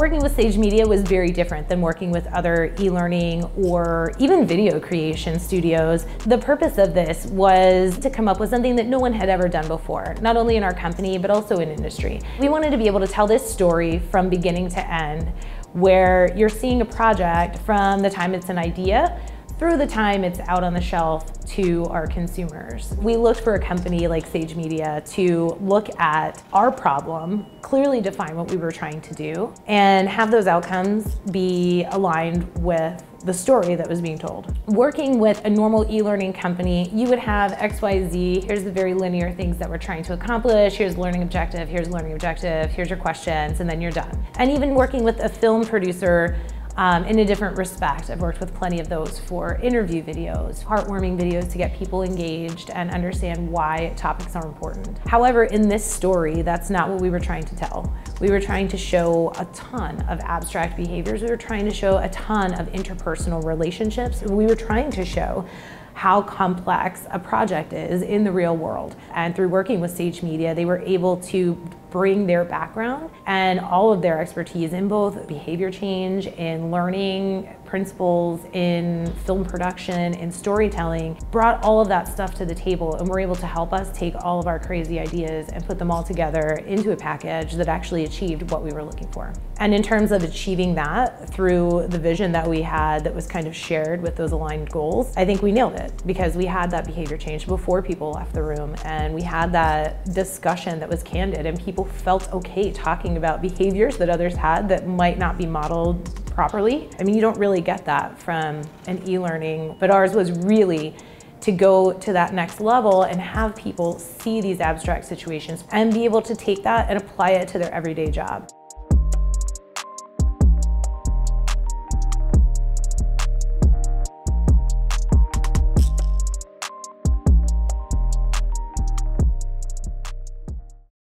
Working with Sage Media was very different than working with other e-learning or even video creation studios. The purpose of this was to come up with something that no one had ever done before, not only in our company, but also in industry. We wanted to be able to tell this story from beginning to end, where you're seeing a project from the time it's an idea through the time it's out on the shelf to our consumers. We looked for a company like Sage Media to look at our problem, clearly define what we were trying to do, and have those outcomes be aligned with the story that was being told. Working with a normal e-learning company, you would have X, Y, Z, here's the very linear things that we're trying to accomplish, here's learning objective, here's learning objective, here's your questions, and then you're done. And even working with a film producer, um, in a different respect. I've worked with plenty of those for interview videos, heartwarming videos to get people engaged and understand why topics are important. However, in this story, that's not what we were trying to tell. We were trying to show a ton of abstract behaviors. We were trying to show a ton of interpersonal relationships. We were trying to show how complex a project is in the real world. And through working with Sage Media, they were able to bring their background and all of their expertise in both behavior change, in learning principles, in film production, in storytelling, brought all of that stuff to the table and were able to help us take all of our crazy ideas and put them all together into a package that actually achieved what we were looking for. And in terms of achieving that through the vision that we had that was kind of shared with those aligned goals, I think we nailed it because we had that behavior change before people left the room and we had that discussion that was candid and people people felt okay talking about behaviors that others had that might not be modeled properly. I mean, you don't really get that from an e-learning, but ours was really to go to that next level and have people see these abstract situations and be able to take that and apply it to their everyday job.